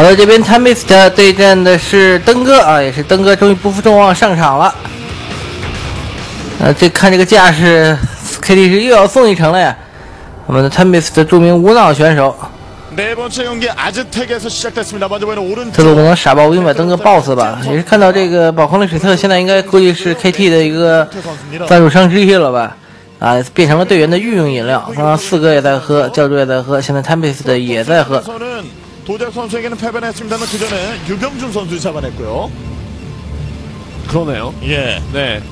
好的，这边 Tempest 对战的是登哥啊，也是登哥终于不负众望上场了。呃这看这个架势，KT 是又要送一程了呀，我们的 Tempest 著名无脑选手，这次我们傻帽，我们把登哥 boss 吧，也是看到这个宝矿力水册，现在应该估计是 KT 的一个赞助商之一了吧？啊，变成了队员的御用饮料，刚刚四哥也在喝，教主也在喝，现在 Tempest 也在喝。 도적 선수에게는 패배를 했습니다만 그 전에 유병준 선수 잡아냈고요. 그러네요. 예. 네.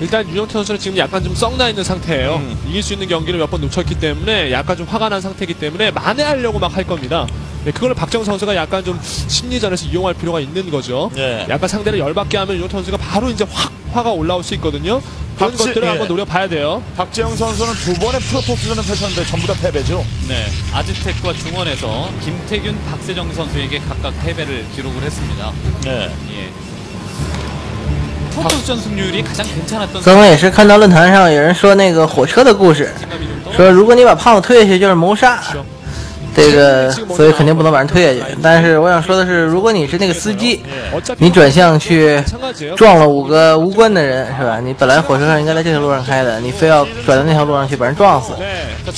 일단 유영태 선수는 지금 약간 좀 썩나 있는 상태예요. 음. 이길 수 있는 경기를 몇 번 놓쳤기 때문에 약간 좀 화가 난 상태이기 때문에 만회하려고 막 할 겁니다. 네, 그걸 박정 선수가 약간 좀 심리전에서 이용할 필요가 있는 거죠. 예. 약간 상대를 열받게 하면 유영태 선수가 바로 이제 확 화가 올라올 수 있거든요. 그런 박지- 것들을 예. 한번 노려봐야 돼요. 박재영 선수는 두 번의 프로토스전을 펼쳤는데 전부 다 패배죠. 네, 아즈텍과 중원에서 김태균, 박세정 선수에게 각각 패배를 기록을 했습니다. 네. 예. 프로토스전 승률이 가장 괜찮았던 刚刚也是看到论坛上有人说那个火车的故事， 생각이 좀 떨어졌어요. 说如果你把胖子推下去就是谋杀， 这个，所以肯定不能把人推下去。但是我想说的是，如果你是那个司机，你转向去撞了五个无关的人是吧？你本来火车上应该在这条路上开的，你非要转到那条路上去把人撞死。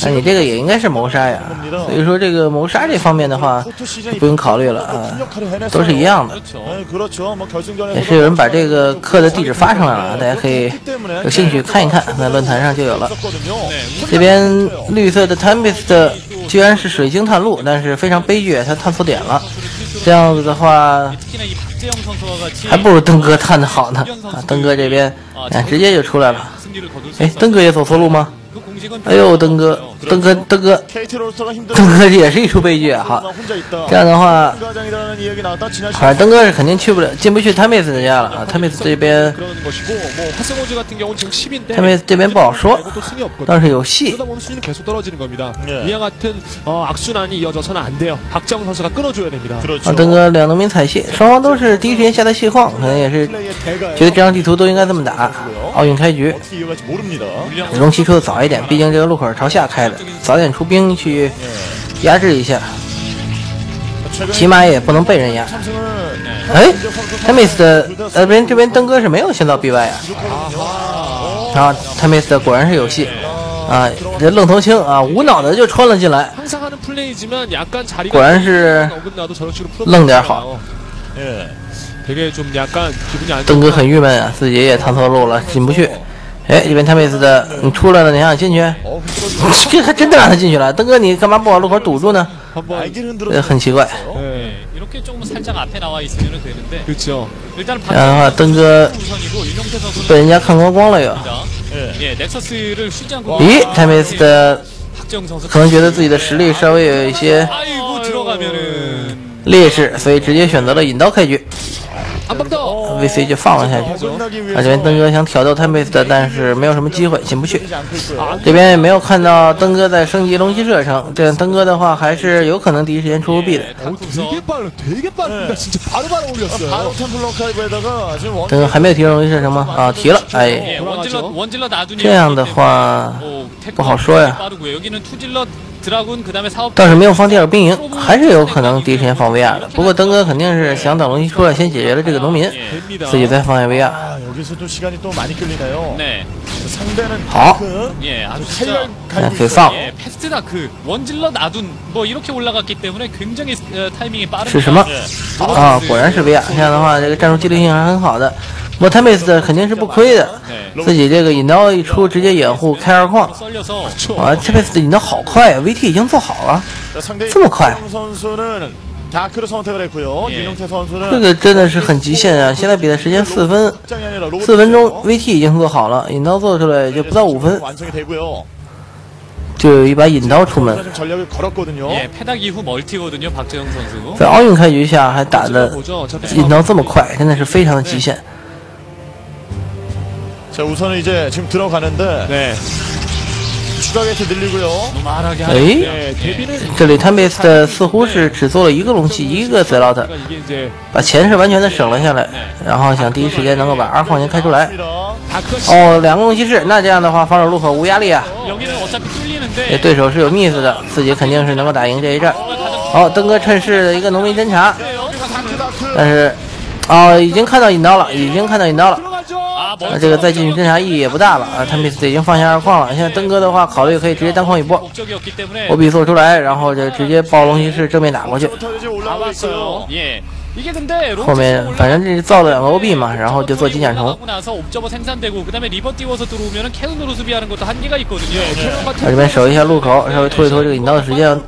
那你这个也应该是谋杀呀。所以说这个谋杀这方面的话就不用考虑了啊，都是一样的。也是有人把这个刻的地址发上来了，大家可以有兴趣看一看，在论坛上就有了。这边绿色的 Tempest。居然是水晶探路，但是非常悲剧，他探错点了。这样子的话，还不如登哥探的好呢。啊，登哥这边、哎，直接就出来了。哎，登哥也走错路吗？哎呦，登哥，登哥登哥，登哥也是一出悲剧啊哈，这样的话，啊，登哥是肯定去不了，进不去 timeis 的家了啊，timeis 这边，他每次这边不好说，但是有戏。啊，登哥两农民踩戏，双方都是第一时间下的蟹矿，可能也是觉得这张地图都应该这么打，奥运开局，龙溪出的早一点，毕竟这个路口是朝下开。早点出兵去压制一下，起码也不能被人压。哎 t a m i s 的那边这边登哥是没有先到 BY 啊，啊，Tames 果然是有戏啊，这愣头青啊，无脑的就穿了进来，果然是愣点好。登哥很郁闷啊，自己也探错路了，进不去。哎，这边 timeist 的，你出来了，你还想进去？这还真的让他进去了，登哥你干嘛不把路口堵住呢？呃，很奇怪。然后登哥被人家看光光了哟。咦，timeist 的，可能觉得自己的实力稍微有一些劣势，所以直接选择了引刀开局。VC 就放了下去。啊，这边登哥想挑逗他妹子，但是没有什么机会，进不去。这边也没有看到登哥在升级龙骑射程，这样登哥的话还是有可能第一时间出币的。登哥还没有提升龙骑射程吗？啊，提了，哎，这样的话不好说呀。倒是没有放第二兵营，还是有可能第一时间放 VR 的。不过登哥肯定是想等龙一出来先解决了这个农民，自己再放下 VR。好，可以放是什么？啊，果然是 VR。这样的话，这个战术纪律性还很好的。我他妹子肯定是不亏的，自己这个引刀一出，直接掩护开二矿。啊，这辈子的引刀好快啊，VT 已经做好了，这么快。这个真的是很极限啊！现在比赛时间四分，四分钟 VT 已经做好了，引刀做出来就不到五分。就有一把引刀出门。在奥运开局下还打的引刀这么快，真的是非常的极限。자, 우선은 이제 지금 들어가는데 네. 추가 게이트 늘리고요. 노말하게 哎， 네, 데뷔는 这里 t e m i s 的似乎是只做了一个龙骑，一个 z e l o t 그러니까 이게 이제 把钱是完全的省了下来，然后想第一时间能够把二矿先开出来。 맞습니다. 다크가哦，两个龙骑士，那这样的话防守路口无压力啊。 여기는 어차피 这 뚫리는데 对手是有 miss 的，自己肯定是能够打赢这一战。 가장 好，登哥趁势的一个农民侦察， 다크 다크. 但是，哦，已经看到引刀了，已经看到引刀了。 啊，这个再进行侦查意义也不大了啊。他们已经放下二矿了，现在登哥的话考虑可以直接单矿一波，我比做出来，然后就直接暴龙骑士正面打过去。后面反正这是造了两个 OB 嘛，然后就做金甲虫。我这边守一下路口，稍微拖一拖这个引刀的时间。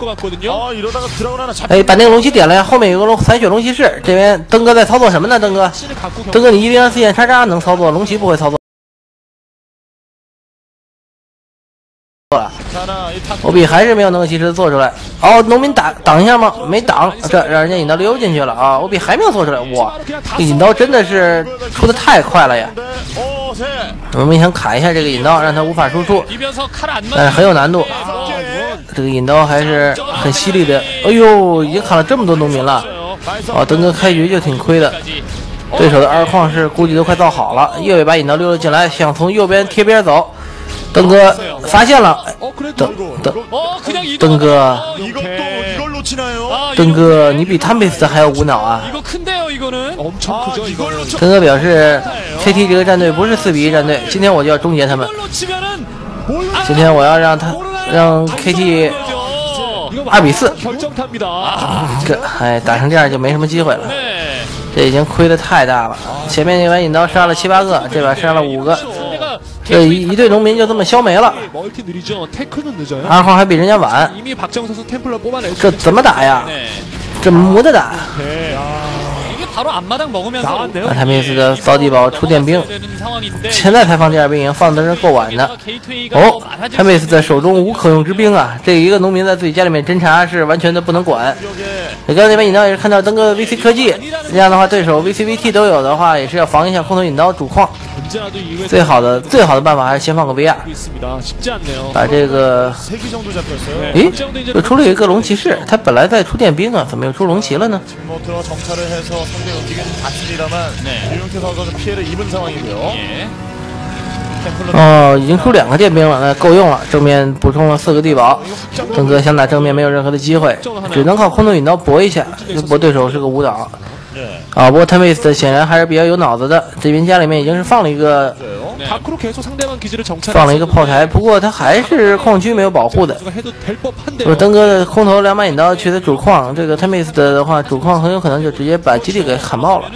哎，把那个龙骑点了呀！后面有个龙残血龙骑士，这边登哥在操作什么呢？登哥，登哥，你一零二四眼叉叉能操作，龙骑不会操作。了，我比还是没有能够及时的做出来。哦，农民打挡一下吗？没挡，这让人家引刀溜进去了啊！我比还没有做出来，哇，这引刀真的是出的太快了呀！我们想砍一下这个引刀，让他无法输出，但是很有难度。这个引刀还是很犀利的，哎呦，已经砍了这么多农民了，啊，登哥开局就挺亏的。对手的二矿是估计都快造好了，右一把引刀溜了进来，想从右边贴边走。登哥发现了，登登登哥，登哥，你比他每次还要无脑啊！登哥表示，KT 这个战队不是四比一战队，今天我就要终结他们，今天我要让他让 KT 二比四，这哎打成这样就没什么机会了，这已经亏的太大了，前面那把引刀杀了七八个，这把杀了五个。这一,一队农民就这么消没了。二号还比人家晚，这怎么打呀？这没得打。啊，他们米斯的扫地宝出电兵，现在才放第二兵营，放的是够晚的。哦，他们米斯的手中无可用之兵啊，这一个农民在自己家里面侦查是完全的不能管。你刚才那边引刀也是看到登哥 VC 科技，这样的话对手 VCVT 都有的话，也是要防一下空投引刀主矿。最好的、最好的办法还是先放个 VR，把这个。诶，又出了一个龙骑士，他本来在出电兵啊，怎么又出龙骑了呢？哦，已经出两个电兵了，那够用了。正面补充了四个地堡，邓哥想打正面没有任何的机会，只能靠空投引刀搏一下。这波对手是个舞蹈。啊不过 tempest 显然还是比较有脑子的这边家里面已经是放了一个放了一个炮台不过他还是矿区没有保护的我登哥的空投两把引刀去的主矿这个 tempest 的话主矿很有可能就直接把基地给砍爆了。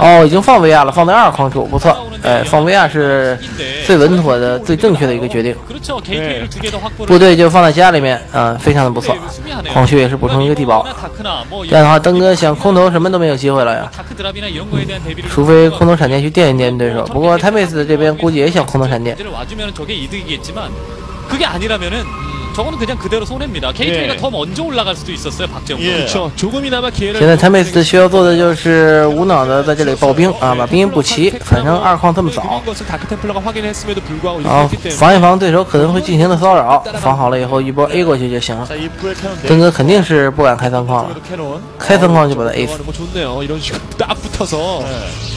哦，已经放 V R 了，放在二矿处，不错。哎，放 V R 是最稳妥的、最正确的一个决定。部队就放在家里面，啊，非常的不错。矿区也是补充一个地堡，这样的话，登哥想空投什么都没有机会了呀。除非空投闪电去电一电对手。不过泰梅斯这边估计也想空投闪电。를 와주면 저게 이득이겠지만 그게 아니라면은 저거는 그냥 그대로 손해입니다. 게이트웨이가 예. 더 먼저 올라갈 수도 있었어요. 박재홍 예. 선수. 그렇죠. 조금이나마 기회를 现在泰贝斯需要做的就是无脑的在这里爆兵啊，把兵营补齐。反正二矿这么早， 그린 것을 다크 템플러가 확인했음에도 불구하고 然后 이렇게 했기 때문에 防一防对手可能会进行的骚扰，防好了以后一波 A 过去就行了。 자 입구에 캐논登哥肯定是不敢开三矿了， 쪽에도 캐논 开三矿就把他 A 死。 좋아하는 거 좋네요. 이런 식으로 딱 붙어서 네.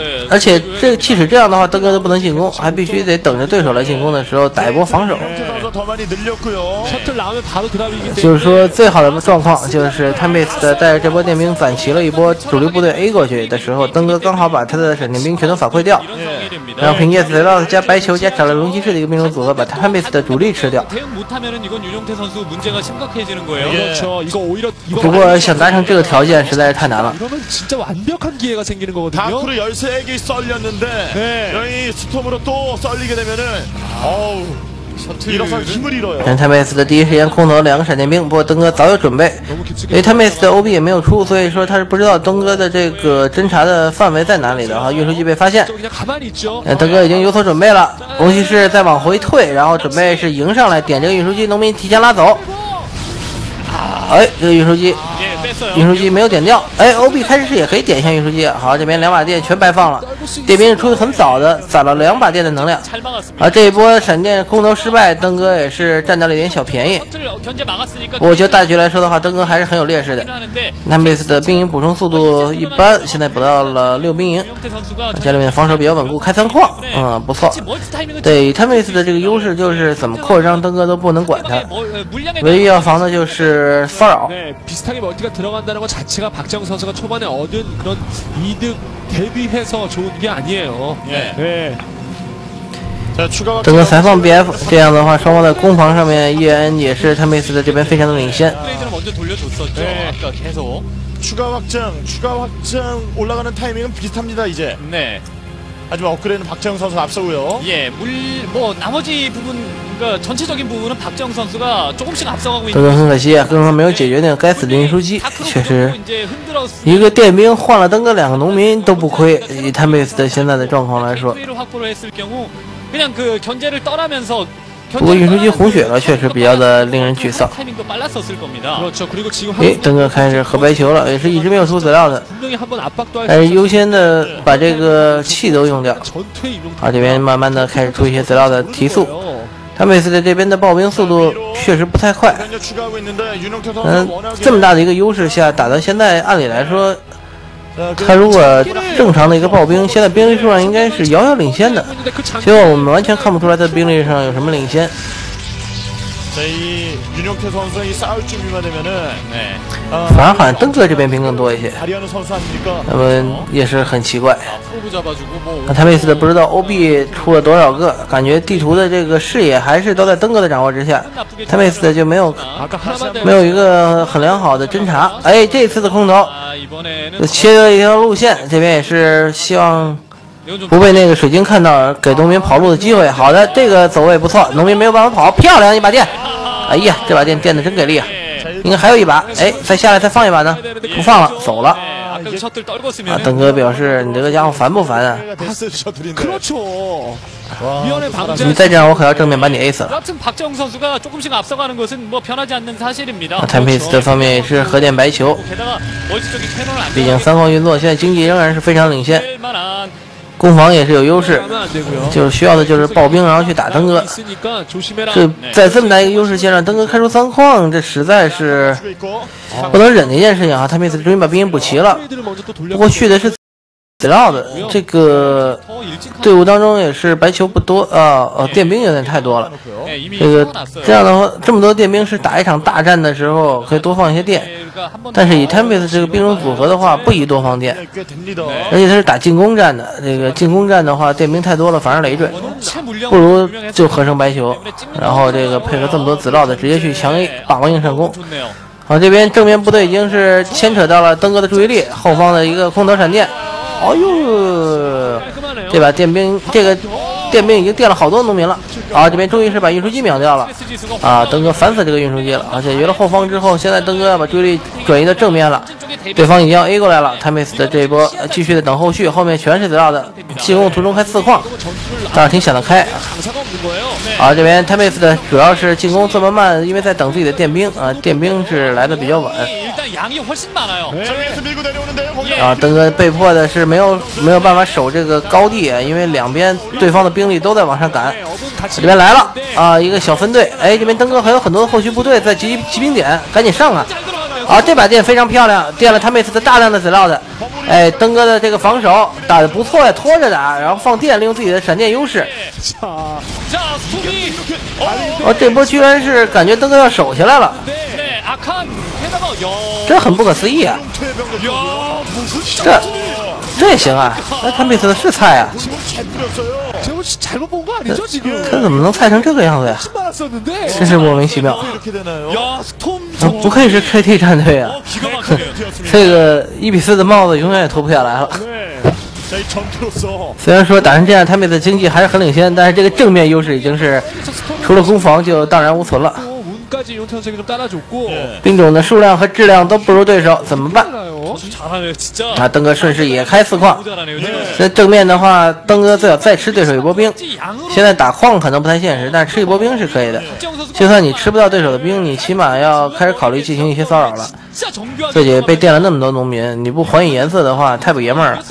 예, 而且这即使这样的话，登哥都不能进攻，还必须得等着对手来进攻的时候打一波防守。유영태 선수 더 많이 늘렸고요. 셔틀 나오면 바로 드랍이기 때문에 就是说，最好的状况就是汤贝斯的带着这波电兵攒齐了一波主力部队 A 过去的时候，登哥刚好把他的闪电兵全都反馈掉， 이런 상황이 됩니다. 然后凭借贼捞加白球加trả了龙骑士的一个兵种组合，把汤贝斯的主力吃掉。 대응 못하면은 이건 윤용태 선수 문제가 심각해지는 거예요. 예. 그렇죠. 이거 오히려 이거 不过想达成这个条件实在是太难了。 이러면 진짜 완벽한 기회가 생기는 거거든요. 다크로 13액이 썰렸는데 네. 여기 스톰으로 또 썰리게 되면은 어우 일어서 힘을 잃어요. 看 t a m 的第一时间空投两个闪电兵，不过登哥早有准备。哎，Timex 的 OB 也没有出，所以说他是不知道登哥的这个侦查的范围在哪里的哈。运输机被发现，登哥已经有所准备了。红骑士在往回退，然后准备是迎上来点这个运输机，农民提前拉走。哎，这个运输机。运输机没有点掉，哎，OB 开始也可以点一下运输机。好，这边两把电全白放了，这边是出的很早的，攒了两把电的能量。而这一波闪电空投失败，登哥也是占到了一点小便宜。我觉得大局来说的话，登哥还是很有劣势的。他们这次的兵营补充速度一般，现在补到了六兵营，家里面防守比较稳固，开三矿。嗯，不错。对他们这次的这个优势就是怎么扩张，登哥都不能管他，唯一要防的就是骚扰。 네, 비슷하게 멀티가 들어간다는 것 자체가 박정 선수가 초반에 얻은 그런 이득 대비해서 좋은 게 아니에요. 예. 네. 자 추가 登哥才放 BF，这样的话，双方在攻防上面，伊恩也是他妹斯的这边非常的领先。 업그레이드를 먼저 돌려줬었죠. 네. 아까 계속. 추가 확장 추가 확장 올라가는 타이밍은 비슷합니다 이제 네. 하지만 업그레이드는 박재영 선수 앞서고요 예, 물, 뭐, 나머지 부분, 그러니까 전체적인 부분은 박정 선수가 조금씩 앞서가고 登哥 있는. 很可惜啊，更何没有解决那个该死的运输机， 다크로 确实 보고 이제 흔들었, 一个电兵换了登哥两个农民都不亏。以他妹斯的现在的状况来说， 를 확보를 했을 경우, 그냥 그 견제를 떠나면서. 不过运输机红血了，确实比较的令人沮丧。哎，登哥开始喝白球了，也是一直没有出资料的，还是优先的把这个气都用掉，啊，这边慢慢的开始出一些资料的提速。他每次在这边的爆兵速度确实不太快。嗯，这么大的一个优势下，打到现在，按理来说。他如果正常的一个暴兵，现在兵力数量应该是遥遥领先的，结果我们完全看不出来他的兵力上有什么领先。 자, 이 윤영태 선수의 이 싸울 준비만 되면은 네. 아, 反而好像登哥这边兵更多一些， 발휘하는 선수 아닙니까? 那么也是很奇怪。 프로브 잡아주고, 뭐. 那他妹斯的不知道 OB 出了多少个，感觉地图的这个视野还是都在登哥的掌握之下。 나쁘게 他妹斯的就没有 아까 하나만 没有一个很良好的侦查。哎，这次的空投 아, 이번에는 切了一条路线，这边也是希望 이건 좀 不被那个水晶看到，给农民跑路的机会。好的，这个走位不错，农民没有办法跑。漂亮，一把电。哎呀，这把电电的真给力啊。应该还有一把，哎，再下来再放一把呢？不放了，走了。啊，邓哥表示你这个家伙烦不烦啊？你再这样我可要正面把你 a 死。啊，Tempest 这方面也是核电白球，毕竟三方运作，现在经济仍然是非常领先。攻防也是有优势就是需要的就是爆兵然后去打登哥。这在这么大一个优势线上登哥开出三矿这实在是不能忍的一件事情啊。他们死终于把兵补齐了。不过去的是籽料的这个队伍当中也是白球不多啊，呃，电兵有点太多了。这个这样的话，这么多电兵是打一场大战的时候可以多放一些电，但是以 Tempest 这个兵种组合的话，不宜多放电，而且他是打进攻战的，这个进攻战的话，电兵太多了反而累赘，不如就合成白球，然后这个配合这么多子绕的，直接去强 A 把王硬上弓。好、这边正面部队已经是牵扯到了登哥的注意力，后方的一个空投闪电，哎呦！这把电兵这个电兵已经电了好多农民了。啊这边终于是把运输机秒掉了。啊登哥烦死这个运输机了。啊解决了后方之后现在登哥要把注意力转移到正面了。对方已经要 a 过来了，Temis 的这一波继续的等后续，后面全是德大的，进攻途中开四矿。倒是挺想得开。啊，这边 Temis 的主要是进攻这么慢，因为在等自己的电兵，啊，电兵是来的比较晚。啊，登哥被迫的是没有没有办法守这个高地，因为两边对方的兵力都在往上赶。这边来了啊一个小分队，哎，这边登哥还有很多后续部队在集集兵点，赶紧上啊。啊，这把电非常漂亮，垫了他妹次的大量的子料的，哎，登哥的这个防守打得不错呀，拖着打，然后放电，利用自己的闪电优势。啊，这波居然是感觉登哥要守下来了，这很不可思议啊！这这也行啊？那他妹子的是菜啊！他怎么能菜成这个样子呀、真是莫名其妙。啊、不愧是 KT 战队啊！这个一比四的帽子永远也脱不下来了。虽然说打成这样，他妹子经济还是很领先，但是这个正面优势已经是除了攻防就荡然无存了。兵种的数量和质量都不如对手，怎么办？啊，登哥顺势也开四矿。那正面的话，登哥最好再吃对手一波兵。现在打矿可能不太现实，但是吃一波兵是可以的。就算你吃不到对手的兵，你起码要开始考虑进行一些骚扰了。自己被电了那么多农民，你不还以颜色的话，太不爷们儿了。